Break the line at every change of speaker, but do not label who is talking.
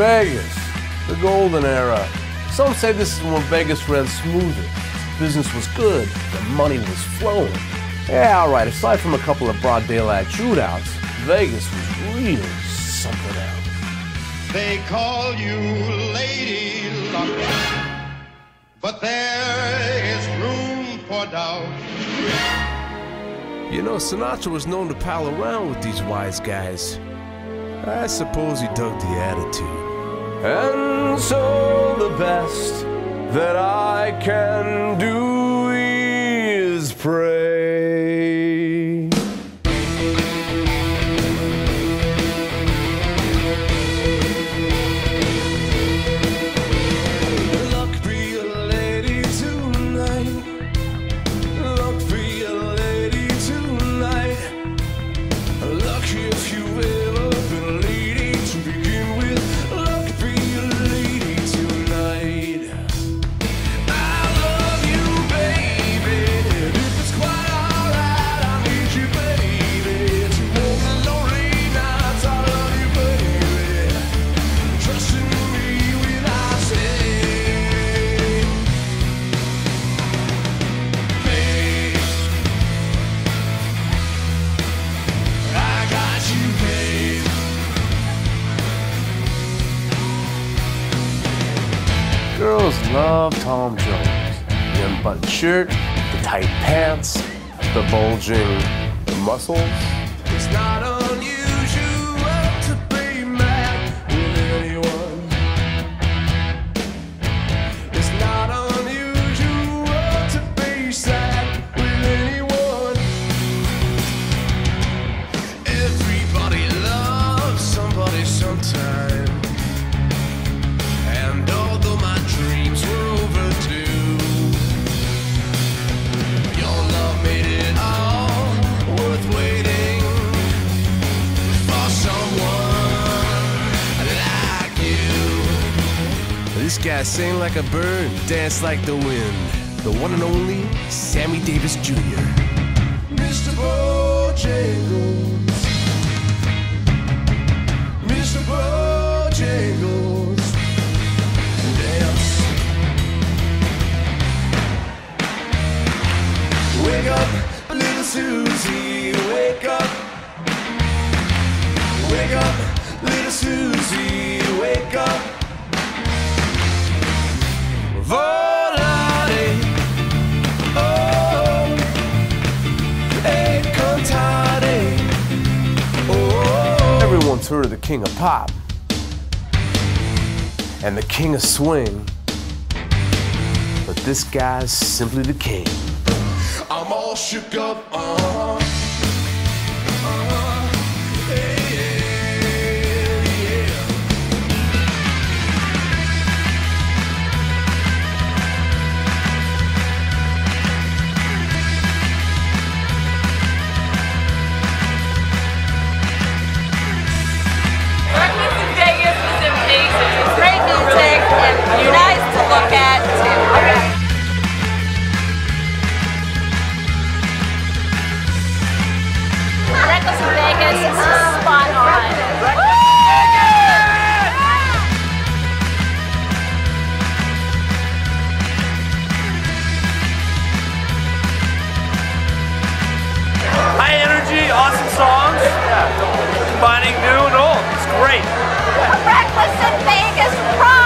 Vegas, the golden era. Some say this is when Vegas ran smoother. Business was good, the money was flowing. Yeah, alright, aside from a couple of broad daylight shootouts, Vegas was real something else.
They call you Lady Luck, but there is room for doubt.
You know, Sinatra was known to pal around with these wise guys. I suppose he dug the attitude. And so the best that I can do love Tom Jones. The unbuttoned shirt, the tight pants, the bulging muscles. It's not unusual guy sang like a bird, danced like the wind. The one and only Sammy Davis Jr. Mr. Bojangles. Mr. Bojangles. Dance. Wake up, little Susie, wake up. Wake up, little Susie, Heard of the king of pop and the king of swing, but this guy's simply the king. I'm all shook up, uh-huh. Uh-huh.
Combining new and old. It's great.
Breakfast in Vegas, rock!